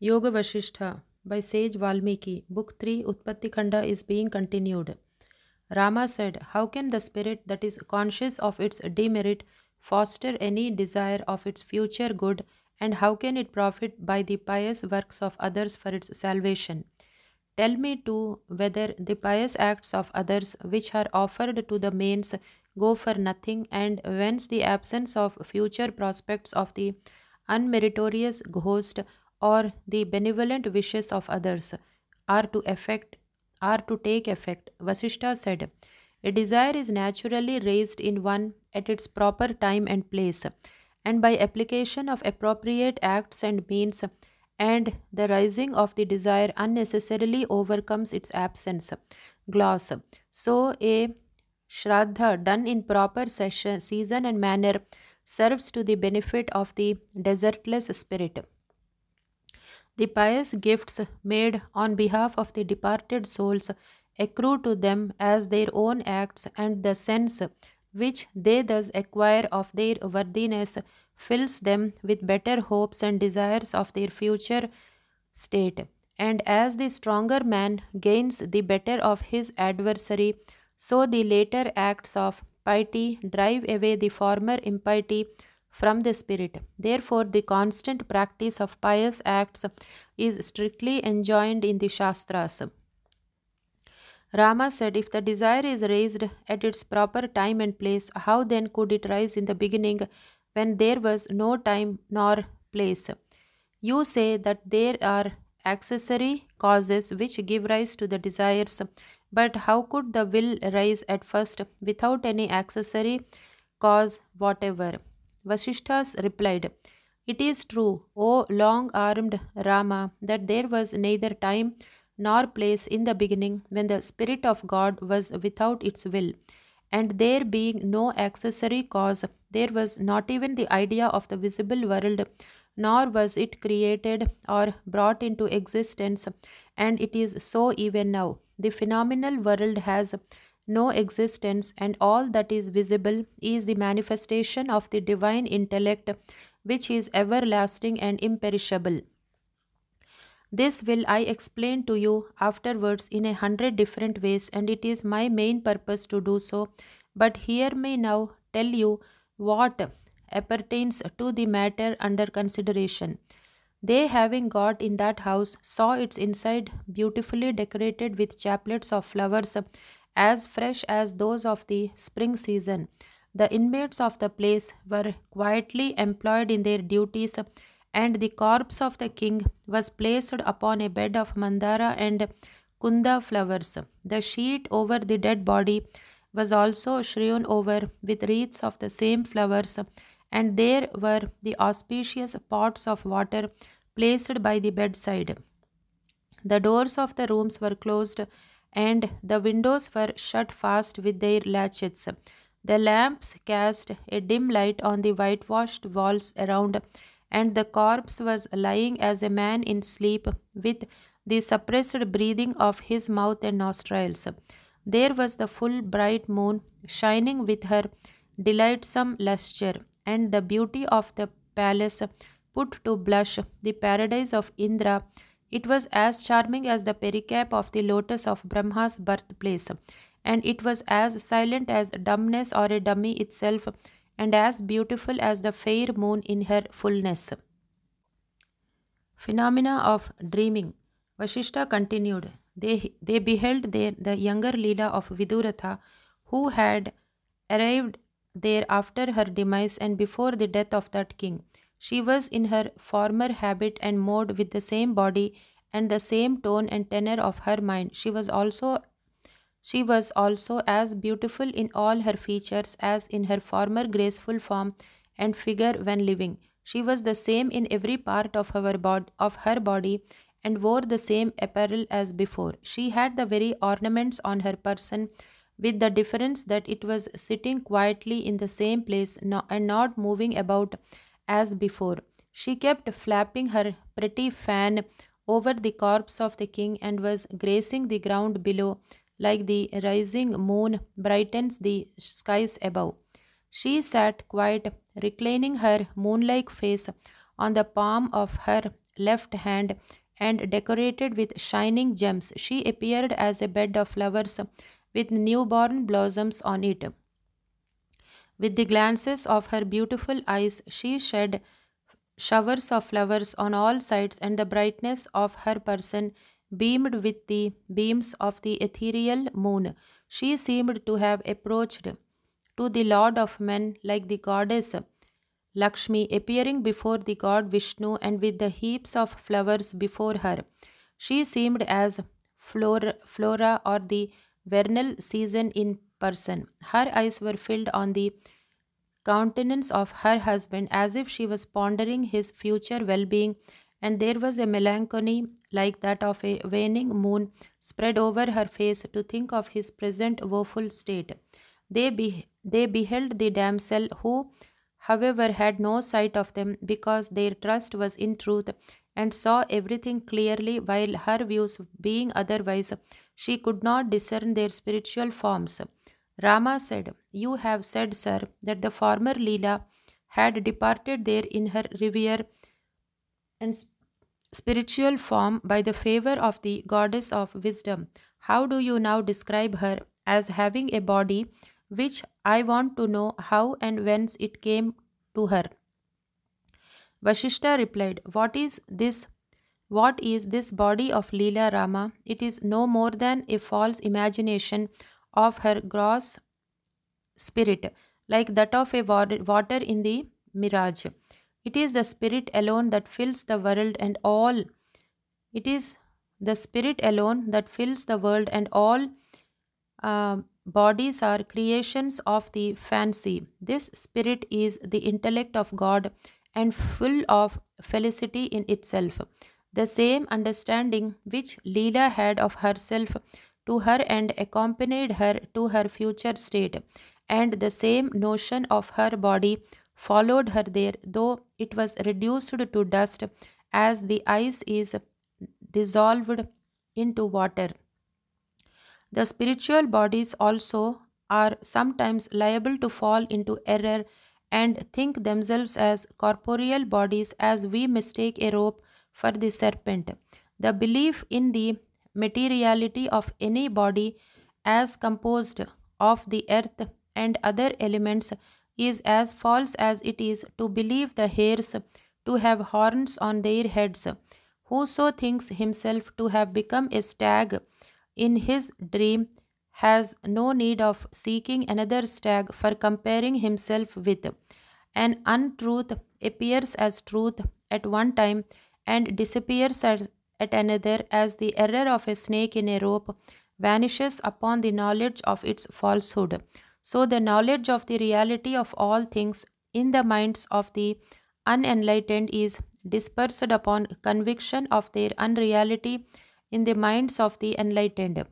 Yoga Vasishtha by Sage Valmiki, Book 3, Utpatti Khanda is being continued. Rama said, How can the spirit that is conscious of its demerit foster any desire of its future good, and how can it profit by the pious works of others for its salvation? Tell me too whether the pious acts of others which are offered to the manes go for nothing, and whence the absence of future prospects of the unmeritorious host or the benevolent wishes of others are to effect are to take effect vasishta said. A desire is naturally raised in one at its proper time and place and by application of appropriate acts and means and the rising of the desire unnecessarily overcomes its absence. Gloss. So a shraddha done in proper session, season and manner serves to the benefit of the desertless spirit the pious gifts made on behalf of the departed souls accrue to them as their own acts, and the sense which they thus acquire of their worthiness fills them with better hopes and desires of their future state. And as the stronger man gains the better of his adversary, so the later acts of piety drive away the former impiety from the spirit. Therefore, the constant practice of pious acts is strictly enjoined in the Shastras. Rama said, If the desire is raised at its proper time and place, how then could it rise in the beginning when there was no time nor place? You say that there are accessory causes which give rise to the desires, but how could the will rise at first without any accessory cause whatever? Vasishthas replied, It is true, O long armed Rama, that there was neither time nor place in the beginning when the Spirit of God was without its will. And there being no accessory cause, there was not even the idea of the visible world, nor was it created or brought into existence, and it is so even now. The phenomenal world has no existence, and all that is visible is the manifestation of the divine intellect, which is everlasting and imperishable. This will I explain to you afterwards in a hundred different ways, and it is my main purpose to do so. But hear me now tell you what appertains to the matter under consideration. They, having got in that house, saw its inside beautifully decorated with chaplets of flowers as fresh as those of the spring season. The inmates of the place were quietly employed in their duties, and the corpse of the king was placed upon a bed of mandara and kunda flowers. The sheet over the dead body was also strewn over with wreaths of the same flowers, and there were the auspicious pots of water placed by the bedside. The doors of the rooms were closed and the windows were shut fast with their latches. The lamps cast a dim light on the whitewashed walls around, and the corpse was lying as a man in sleep with the suppressed breathing of his mouth and nostrils. There was the full bright moon shining with her delightsome lustre, and the beauty of the palace put to blush the paradise of Indra it was as charming as the pericarp of the lotus of Brahma's birthplace, and it was as silent as dumbness or a dummy itself, and as beautiful as the fair moon in her fullness. Phenomena of dreaming. Vashishta continued. They, they beheld there the younger Leela of Viduratha, who had arrived there after her demise and before the death of that king. She was in her former habit and mode with the same body and the same tone and tenor of her mind. She was also she was also as beautiful in all her features as in her former graceful form and figure when living. She was the same in every part of her bod- of her body and wore the same apparel as before. She had the very ornaments on her person with the difference that it was sitting quietly in the same place and not moving about as before. She kept flapping her pretty fan over the corpse of the king and was gracing the ground below like the rising moon brightens the skies above. She sat quiet, reclining her moon-like face on the palm of her left hand and decorated with shining gems. She appeared as a bed of flowers with newborn blossoms on it. With the glances of her beautiful eyes, she shed showers of flowers on all sides, and the brightness of her person beamed with the beams of the ethereal moon. She seemed to have approached to the Lord of men like the goddess Lakshmi appearing before the god Vishnu and with the heaps of flowers before her. She seemed as Flora, Flora or the vernal season in person. Her eyes were filled on the countenance of her husband as if she was pondering his future well being, and there was a melancholy like that of a waning moon spread over her face to think of his present woeful state. They, be, they beheld the damsel who however, had no sight of them because their trust was in truth and saw everything clearly, while her views being otherwise, she could not discern their spiritual forms. Rama said, You have said, sir, that the former Leela had departed there in her revere and spiritual form by the favor of the goddess of wisdom. How do you now describe her as having a body which I want to know how and whence it came to her. Vashishta replied, What is this? What is this body of Leela Rama? It is no more than a false imagination of her gross spirit, like that of a water in the mirage. It is the spirit alone that fills the world and all. It is the spirit alone that fills the world and all uh, Bodies are creations of the fancy. This spirit is the intellect of God and full of felicity in itself. The same understanding which Leela had of herself to her and accompanied her to her future state, and the same notion of her body followed her there, though it was reduced to dust as the ice is dissolved into water. The spiritual bodies also are sometimes liable to fall into error and think themselves as corporeal bodies as we mistake a rope for the serpent. The belief in the materiality of any body as composed of the earth and other elements is as false as it is to believe the hares to have horns on their heads. Whoso thinks himself to have become a stag in his dream has no need of seeking another stag for comparing himself with. An untruth appears as truth at one time and disappears at, at another as the error of a snake in a rope vanishes upon the knowledge of its falsehood. So, the knowledge of the reality of all things in the minds of the unenlightened is dispersed upon conviction of their unreality in the minds of the enlightened.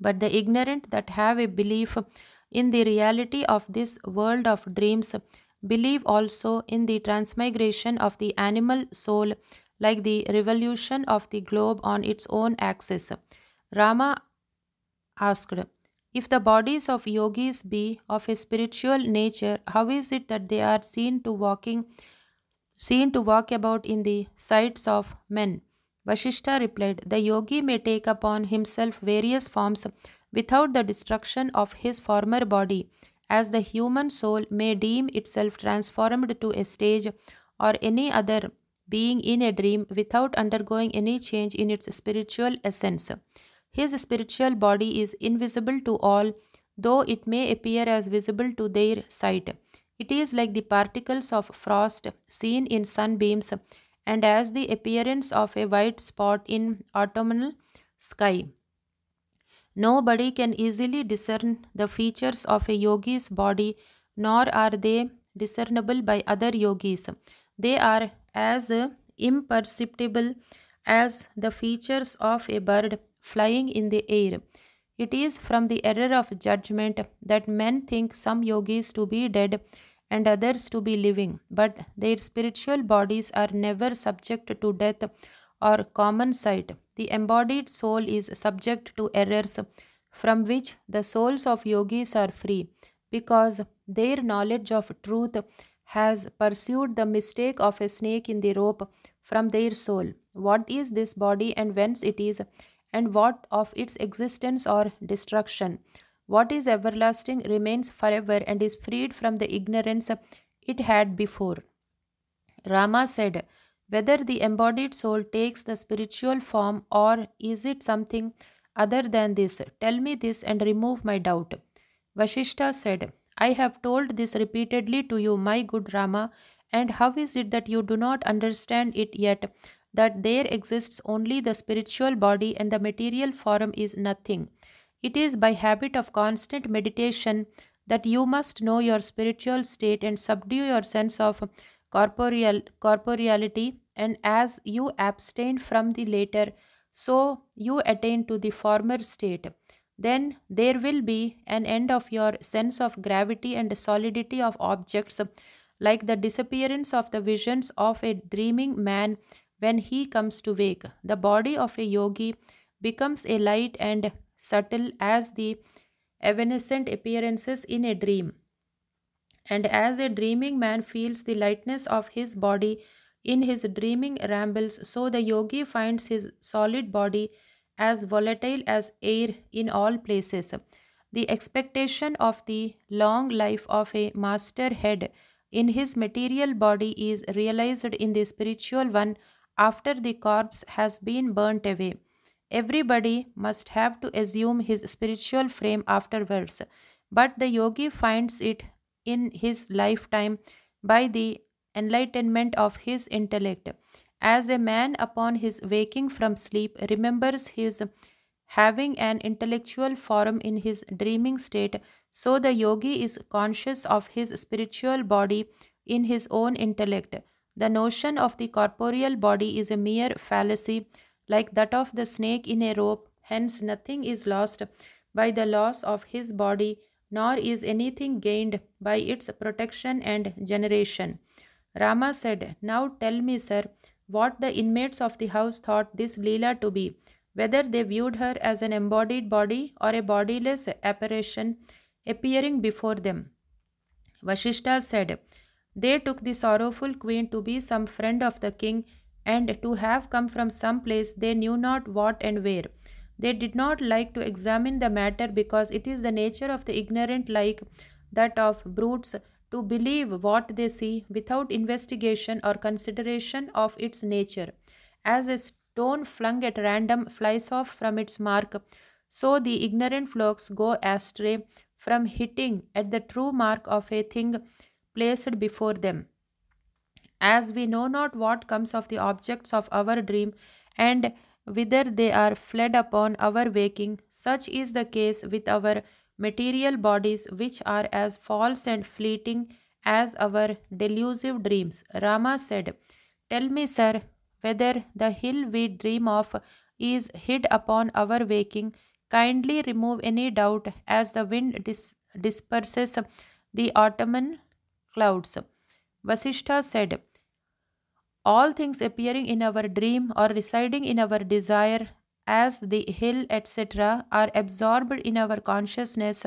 But the ignorant that have a belief in the reality of this world of dreams believe also in the transmigration of the animal soul like the revolution of the globe on its own axis. Rama asked, If the bodies of yogis be of a spiritual nature, how is it that they are seen to walking seen to walk about in the sights of men? Vashishta replied, The yogi may take upon himself various forms without the destruction of his former body, as the human soul may deem itself transformed to a stage or any other being in a dream without undergoing any change in its spiritual essence. His spiritual body is invisible to all, though it may appear as visible to their sight. It is like the particles of frost seen in sunbeams and as the appearance of a white spot in autumnal sky. Nobody can easily discern the features of a yogi's body, nor are they discernible by other yogis. They are as imperceptible as the features of a bird flying in the air. It is from the error of judgment that men think some yogis to be dead and others to be living, but their spiritual bodies are never subject to death or common sight. The embodied soul is subject to errors from which the souls of yogis are free because their knowledge of truth has pursued the mistake of a snake in the rope from their soul. What is this body and whence it is, and what of its existence or destruction? What is everlasting remains forever and is freed from the ignorance it had before. Rama said, Whether the embodied soul takes the spiritual form or is it something other than this, tell me this and remove my doubt. Vashishta said, I have told this repeatedly to you, my good Rama, and how is it that you do not understand it yet? That there exists only the spiritual body and the material form is nothing. It is by habit of constant meditation that you must know your spiritual state and subdue your sense of corporeal corporeality and as you abstain from the later so you attain to the former state then there will be an end of your sense of gravity and solidity of objects like the disappearance of the visions of a dreaming man when he comes to wake. The body of a yogi becomes a light and subtle as the evanescent appearances in a dream. And as a dreaming man feels the lightness of his body in his dreaming rambles, so the yogi finds his solid body as volatile as air in all places. The expectation of the long life of a master head in his material body is realized in the spiritual one after the corpse has been burnt away. Everybody must have to assume his spiritual frame afterwards, but the yogi finds it in his lifetime by the enlightenment of his intellect. As a man upon his waking from sleep remembers his having an intellectual form in his dreaming state, so the yogi is conscious of his spiritual body in his own intellect. The notion of the corporeal body is a mere fallacy, like that of the snake in a rope, hence, nothing is lost by the loss of his body nor is anything gained by its protection and generation. Rama said, Now tell me, sir, what the inmates of the house thought this Leela to be, whether they viewed her as an embodied body or a bodiless apparition appearing before them. Vashishta said, They took the sorrowful queen to be some friend of the king and to have come from some place they knew not what and where. They did not like to examine the matter because it is the nature of the ignorant, like that of brutes, to believe what they see without investigation or consideration of its nature. As a stone flung at random flies off from its mark, so the ignorant flocks go astray from hitting at the true mark of a thing placed before them. As we know not what comes of the objects of our dream, and whither they are fled upon our waking. Such is the case with our material bodies, which are as false and fleeting as our delusive dreams. Rama said, Tell me, sir, whether the hill we dream of is hid upon our waking. Kindly remove any doubt as the wind dis- disperses the autumnal clouds. Vasishtha said, all things appearing in our dream or residing in our desire as the hill etc are absorbed in our consciousness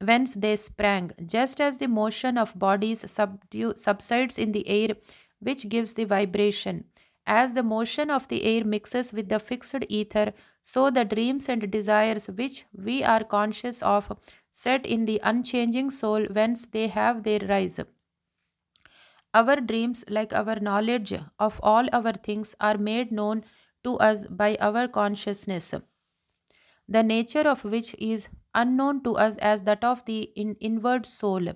whence they sprang just as the motion of bodies subsides in the air which gives the vibration. As the motion of the air mixes with the fixed ether so the dreams and desires which we are conscious of set in the unchanging soul whence they have their rise. Our dreams, like our knowledge of all our things, are made known to us by our consciousness, the nature of which is unknown to us as that of the in- inward soul.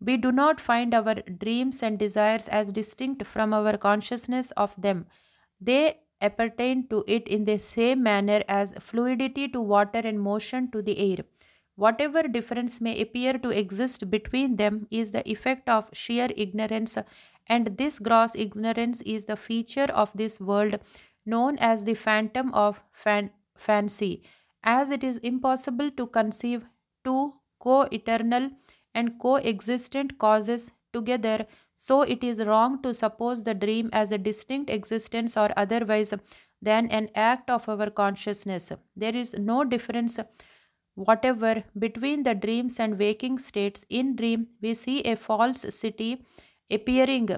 We do not find our dreams and desires as distinct from our consciousness of them. They appertain to it in the same manner as fluidity to water and motion to the air. Whatever difference may appear to exist between them is the effect of sheer ignorance, and this gross ignorance is the feature of this world known as the phantom of fan- fancy, as it is impossible to conceive two co eternal and co-existent causes together so it is wrong to suppose the dream as a distinct existence or otherwise than an act of our consciousness there is no difference whatever between the dreams and waking states in dream we see a false city appearing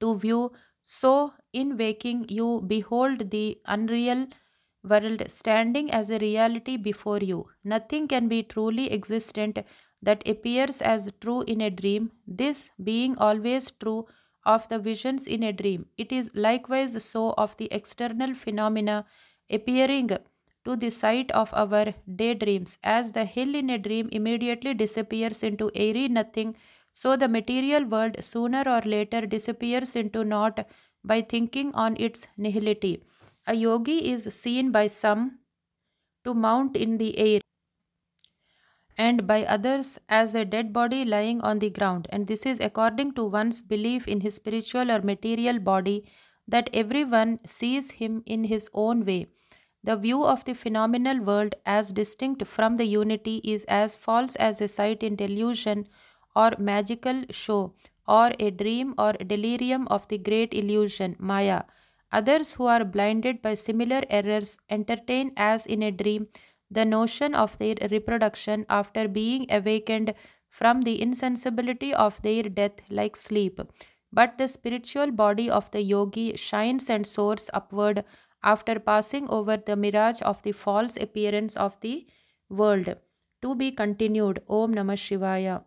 to view. So, in waking, you behold the unreal world standing as a reality before you. Nothing can be truly existent that appears as true in a dream, this being always true of the visions in a dream. It is likewise so of the external phenomena appearing to the sight of our daydreams. As the hill in a dream immediately disappears into airy nothing, so the material world sooner or later disappears into naught by thinking on its nihility. A yogi is seen by some to mount in the air and by others as a dead body lying on the ground, and this is according to one's belief in his spiritual or material body that everyone sees him in his own way. The view of the phenomenal world as distinct from the unity is as false as a sight in delusion or magical show, or a dream or delirium of the great illusion, Maya. Others who are blinded by similar errors entertain as in a dream the notion of their reproduction after being awakened from the insensibility of their death like sleep. But the spiritual body of the yogi shines and soars upward after passing over the mirage of the false appearance of the world. To be continued. Om Namah Shivaya.